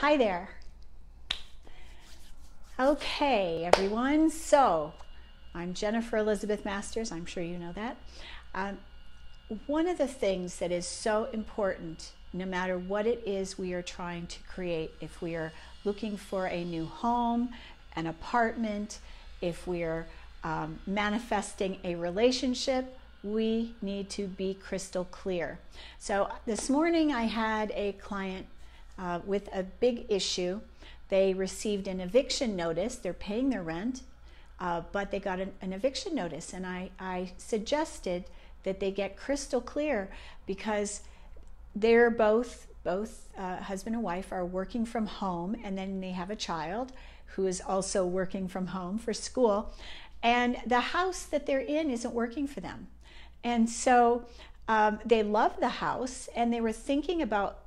Hi there. Okay, everyone. So, I'm Jennifer Elizabeth Masters. I'm sure you know that. Um, one of the things that is so important, no matter what it is we are trying to create, if we are looking for a new home, an apartment, if we are um, manifesting a relationship, we need to be crystal clear. So, this morning I had a client uh, with a big issue. They received an eviction notice, they're paying their rent, uh, but they got an, an eviction notice. And I, I suggested that they get crystal clear because they're both both uh, husband and wife are working from home and then they have a child who is also working from home for school and the house that they're in isn't working for them and so um, they love the house and they were thinking about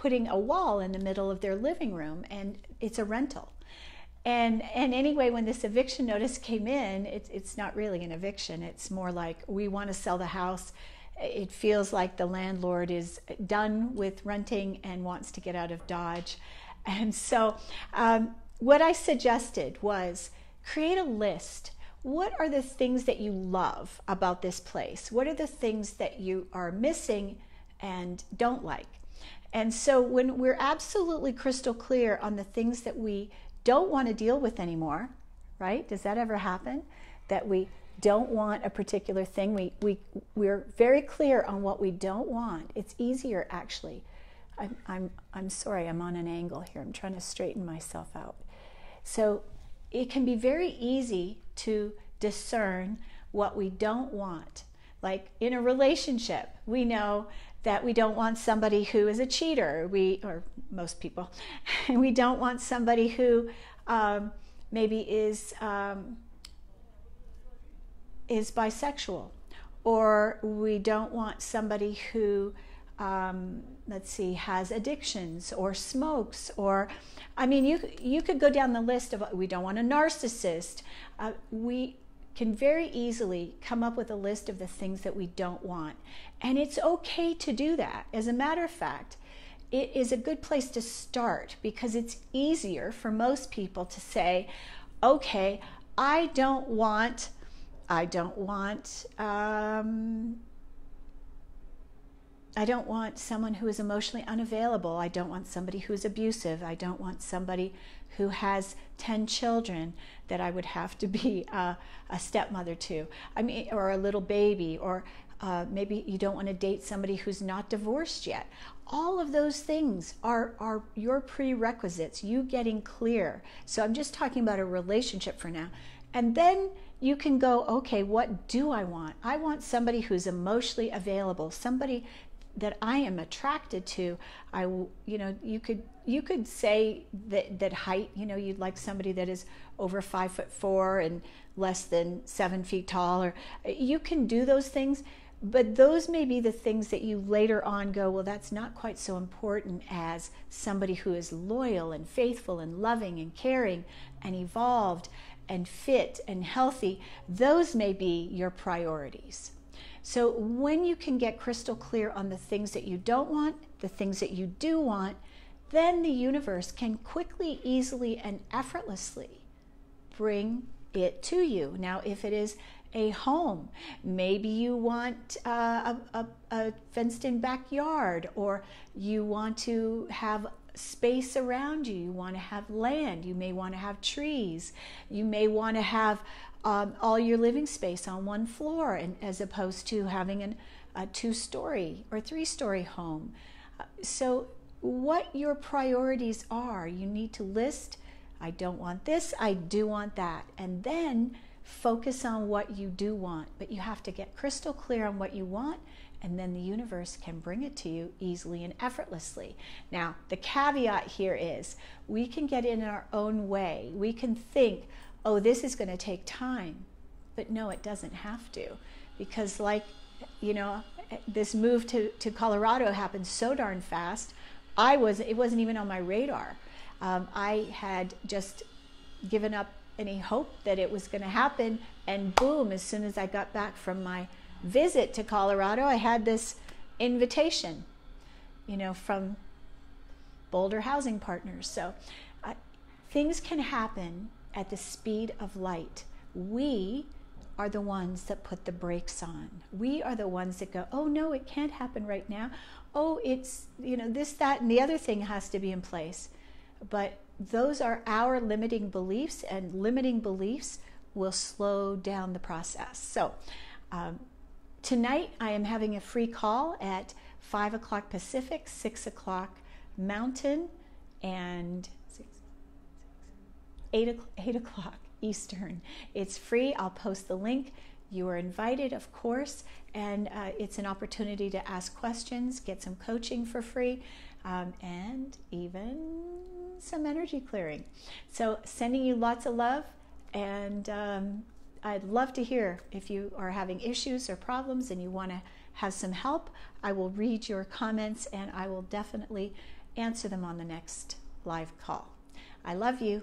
putting a wall in the middle of their living room and it's a rental. And, and anyway, when this eviction notice came in, it, it's not really an eviction. It's more like we want to sell the house. It feels like the landlord is done with renting and wants to get out of Dodge. And so, um, what I suggested was create a list. What are the things that you love about this place? What are the things that you are missing and don't like? And so when we're absolutely crystal clear on the things that we don't want to deal with anymore, right? Does that ever happen? That we don't want a particular thing. We, we, we're very clear on what we don't want. It's easier, actually. I'm, I'm, I'm sorry, I'm on an angle here. I'm trying to straighten myself out. So it can be very easy to discern what we don't want. Like in a relationship, we know that we don't want somebody who is a cheater, we or most people, and we don't want somebody who um, maybe is um, is bisexual, or we don't want somebody who um, let's see has addictions or smokes or I mean you you could go down the list of we don't want a narcissist. Uh, we can very easily come up with a list of the things that we don't want. And it's okay to do that. As a matter of fact, it is a good place to start because it's easier for most people to say, okay, I don't want, I don't want, um, I don't want someone who is emotionally unavailable. I don't want somebody who is abusive. I don't want somebody who has 10 children that I would have to be a, a stepmother to. I mean, or a little baby, or uh, maybe you don't want to date somebody who's not divorced yet. All of those things are, are your prerequisites, you getting clear. So I'm just talking about a relationship for now. And then you can go, okay, what do I want? I want somebody who's emotionally available, somebody that I am attracted to. I, you know, you could you could say that that height. You know, you'd like somebody that is over five foot four and less than seven feet tall, or uh, you can do those things. But those may be the things that you later on go, well, that's not quite so important as somebody who is loyal and faithful and loving and caring and evolved and fit and healthy. Those may be your priorities. So when you can get crystal clear on the things that you don't want, the things that you do want, then the universe can quickly, easily, and effortlessly bring it to you. Now, if it is a home, maybe you want uh, a, a, a fenced in backyard, or you want to have space around you. You want to have land. You may want to have trees. You may want to have um, all your living space on one floor, and as opposed to having an, a two-story or three-story home. Uh, so, what your priorities are, you need to list. I don't want this. I do want that, and then focus on what you do want. But you have to get crystal clear on what you want and then the universe can bring it to you easily and effortlessly. Now, the caveat here is we can get in our own way. We can think, oh, this is going to take time. But no, it doesn't have to. Because, like, you know, this move to, to Colorado happened so darn fast. I was, it wasn't even on my radar. Um, I had just given up any hope that it was going to happen. And boom, as soon as I got back from my visit to Colorado, I had this invitation, you know, from Boulder Housing Partners. So uh, things can happen at the speed of light. We are the ones that put the brakes on. We are the ones that go, oh no, it can't happen right now. Oh, it's, you know, this, that, and the other thing has to be in place. But those are our limiting beliefs, and limiting beliefs will slow down the process. So, um, tonight I am having a free call at 5 o'clock Pacific, 6 o'clock Mountain, and 8, 8 o'clock Eastern. It's free. I'll post the link. You are invited, of course, and uh, it's an opportunity to ask questions, get some coaching for free, um, and even some energy clearing. So, sending you lots of love, and um, I'd love to hear if you are having issues or problems and you want to have some help. I will read your comments and I will definitely answer them on the next live call. I love you.